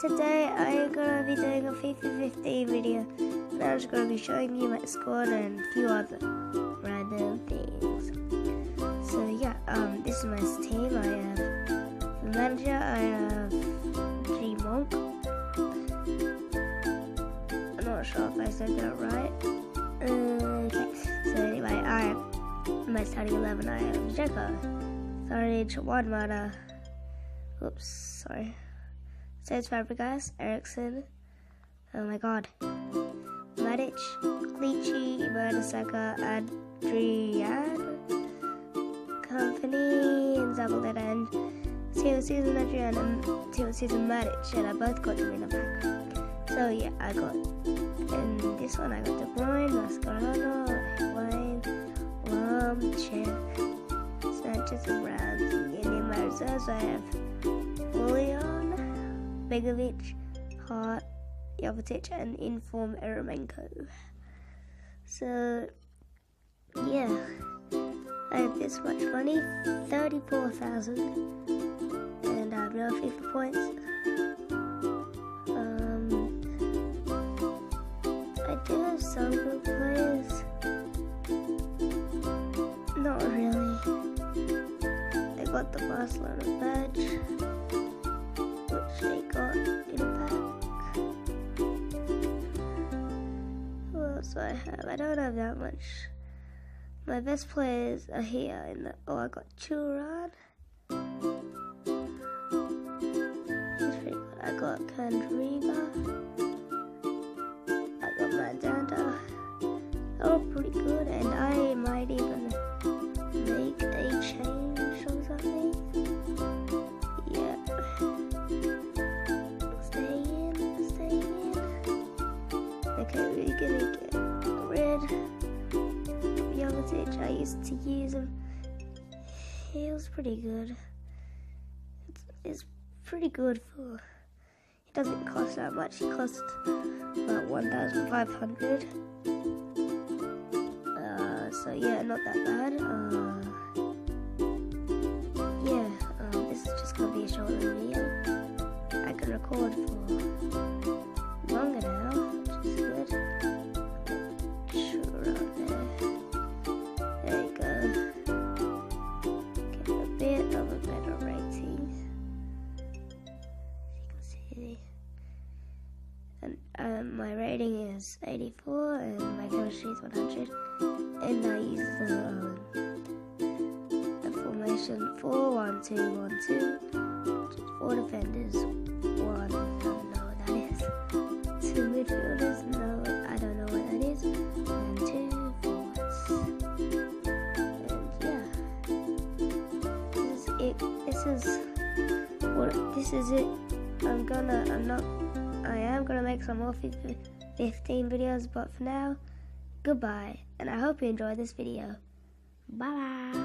Today I'm gonna be doing a FIFA 15 video, and I'm just gonna be showing you my squad and a few other random things. So yeah, um, this is my team. I have the manager. I have G Monk. I'm not sure if I said that right. Okay, so anyway, I have my starting 11. I have Dzeko, Thorage, Wadmata. Oops, sorry. Says Fabregas, Eriksen. Oh my god. Matic, Clichy, Mertesacker, Adrian, Kompany, and Zabaleta, and Teal Season Adrian and Teal Season Matic, and I both got them in the back. So yeah, I got, in this one I got De Bruyne, Mascherano, Wayne, Lam, Chef, Sanchez, and Ramsey, and in my reserves I have Begovic, Hart, Jovetic, and Inform Eremenko. So, yeah, I have this much money 34,000, and I have no FIFA points. Um, I do have some good players. Not really. I got the Barcelona badge have? I don't have that much. My best players are here in the oh I got Churan. He's pretty good. I got Kandriba. I got Mandanda. They're all pretty good and I might even make a change or something. Yeah. Stay in, stay in. Okay, we're gonna get I used to use him. He was pretty good. It's, it's pretty good for. It doesn't cost that much. It costs about 1,500. Uh, so yeah, not that bad. Uh, yeah, um, this is just gonna be a short video. I can record for um, my rating is 84 and my chemistry is 100. And I use the, um, the formation 4 1 2 1 2 which is four defenders, one, I don't know what that is. Two midfielders, no, I don't know what that is. And two forwards. And yeah. This is it. This is what this is it. I'm gonna I'm not I am gonna make some more 15 videos, but for now, goodbye. And I hope you enjoyed this video. Bye bye.